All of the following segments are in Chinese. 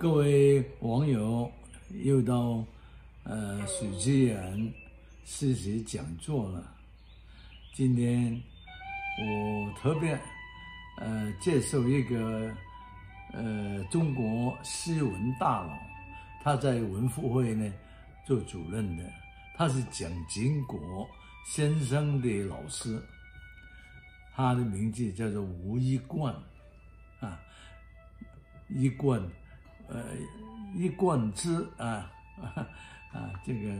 各位网友，又到呃许继远实习讲座了。今天我特别呃介绍一个呃中国诗文大佬，他在文复会呢做主任的，他是蒋经国先生的老师，他的名字叫做吴一贯啊，一贯。呃，一贯之啊啊，这个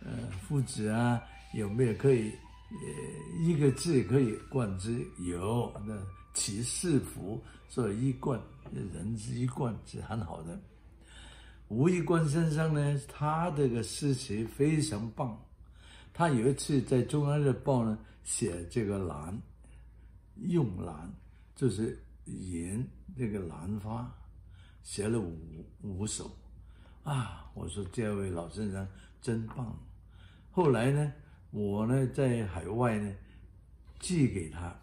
呃，夫子啊，有没有可以呃一个字可以贯之？有，那其四福，所以一贯人之一贯是很好的。吴一贯先生呢，他这个诗词非常棒。他有一次在《中央日报》呢写这个兰，用兰就是引这个兰花。写了五五首，啊！我说这位老先生真棒。后来呢，我呢在海外呢寄给他，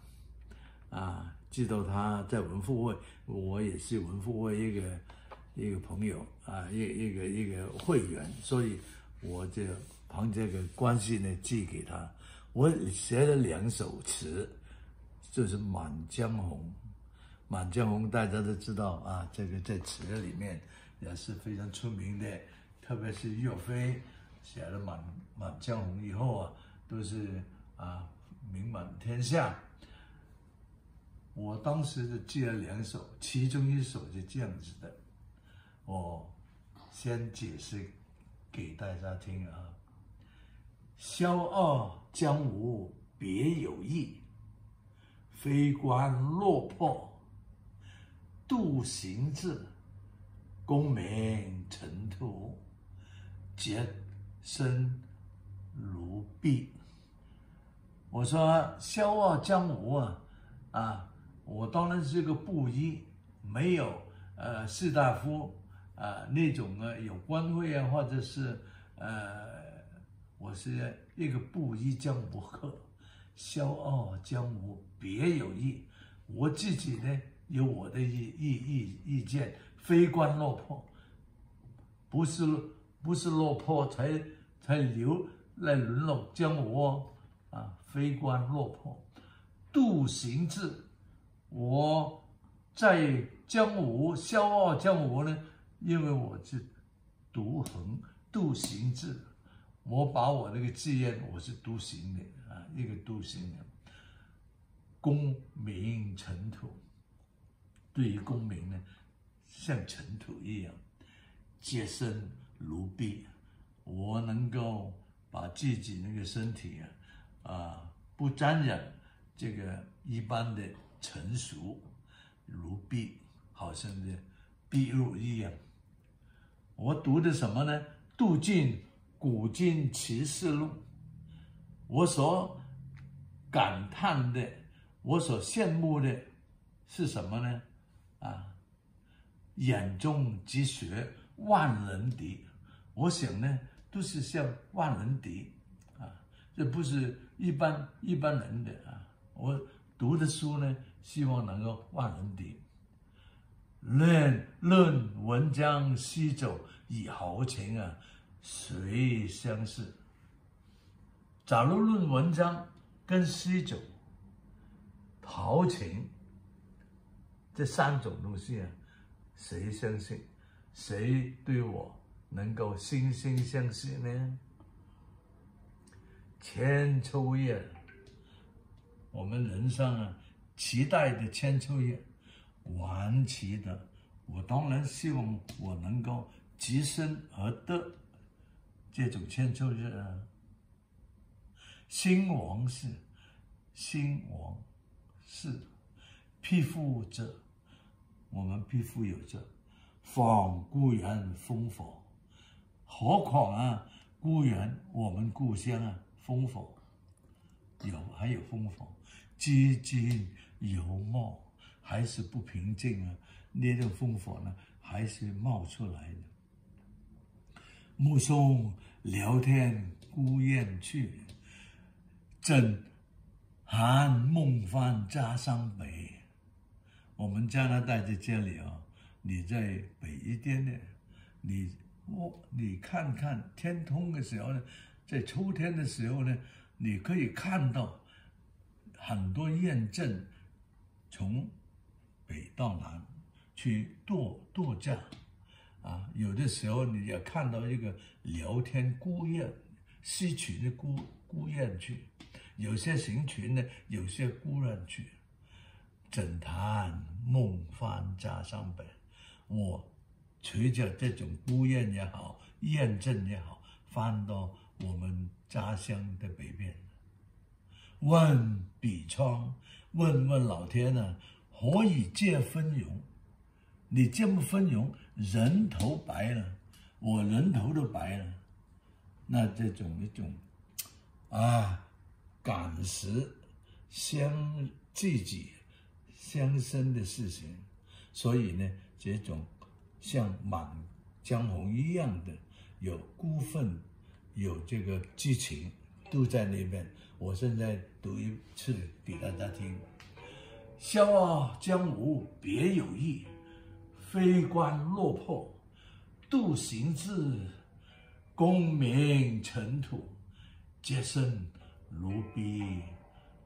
啊，寄到他在文复会，我也是文复会一个一个朋友啊，一一个一个会员，所以我就凭这个关系呢寄给他。我写了两首词，就是《满江红》。《满江红》大家都知道啊，这个在词里面也是非常出名的，特别是岳飞写了《满满江红》以后啊，都是啊名满天下。我当时就记了两首，其中一首是这样子的，我先解释给大家听啊：“萧傲江湖别有意，非关落魄。”度行志，功名尘土，洁身如璧。我说笑傲江湖啊，啊，我当然是个布衣，没有呃士大夫啊那种啊有官位啊，或者是呃，我是一个布衣江湖客，笑傲江湖别有意，我自己呢。有我的意意意意见，非官落魄，不是不是落魄才才流来沦落江湖哦，啊，非官落魄，独行志，我在江湖笑傲江湖呢，因为我是独横独行志，我把我那个志愿我是独行的啊，一个独行的，功名尘土。对于功名呢，像尘土一样，洁身如璧。我能够把自己那个身体啊，啊，不沾染这个一般的尘俗，如璧，好像这碧玉一样。我读的什么呢？杜尽古今奇事录。我所感叹的，我所羡慕的是什么呢？啊，眼中积雪万人敌，我想呢，都是像万人敌啊，这不是一般一般人的啊。我读的书呢，希望能够万人敌。论论文章西走以豪情啊，谁相似？假如论文章跟西走豪情。这三种东西啊，谁相信？谁对我能够惺惺相惜呢？千秋业，我们人生啊，期待的千秋叶，完齐的，我当然希望我能够及身而得这种千秋业啊。兴亡事，兴亡事，匹夫者。我们必富有责，访故园烽火？何况啊，故园我们故乡啊，烽火？有还有烽火？寂静有冒，还是不平静啊？那种烽火呢，还是冒出来的。目送聊天孤雁去，怎寒梦翻家乡北？我们加拿大在这里啊，你在北一点点，你我你看看天空的时候呢，在秋天的时候呢，你可以看到很多雁阵从北到南去度度假。啊，有的时候你也看到一个聊天孤雁，戏群的孤孤雁去，有些行群呢，有些孤雁去。枕谈梦翻家乡北，我随着这种孤雁也好，雁阵也好，翻到我们家乡的北边，问彼窗，问问老天呢，何以借分勇？你这么分容，人头白了，我人头都白了，那这种一种啊，感时相自己相生的事情，所以呢，这种像《满江红》一样的有孤愤，有这个激情，都在那边。我现在读一次给大家听：笑傲江湖别有意。非关落魄，独行志，功名尘土，皆生如彼。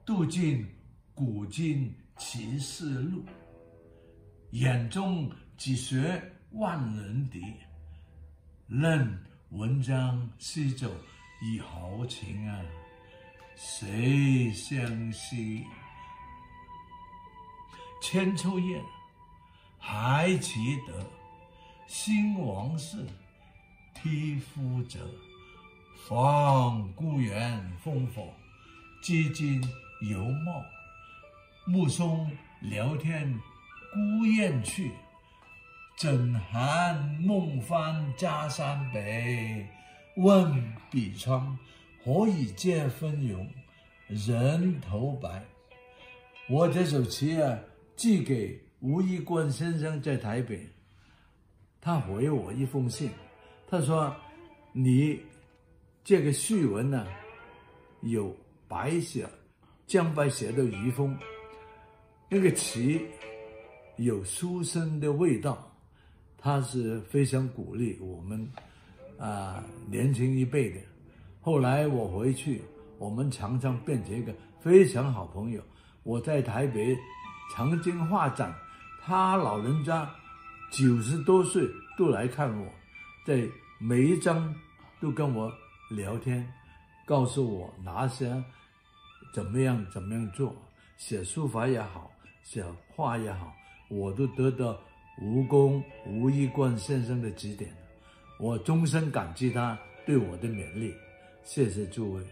渡尽古今奇事录，眼中几学万人敌。任文章西走以豪情啊，谁相惜？千秋夜。还其得，兴王室，披夫者，放故园烽火，接金游茂，目送聊天孤雁去，枕寒梦翻家山北。问彼窗，何以见分勇？人头白。我这首词啊，寄给。吴一官先生在台北，他回我一封信，他说：“你这个序文呢，有白写，江白写的遗风，那个棋有书生的味道，他是非常鼓励我们啊年轻一辈的。后来我回去，我们常常变成一个非常好朋友。我在台北曾经画展。”他老人家九十多岁都来看我，在每一张都跟我聊天，告诉我哪些怎么样怎么样做，写书法也好，写画也好，我都得到吴公吴一冠先生的指点，我终身感激他对我的勉励，谢谢诸位。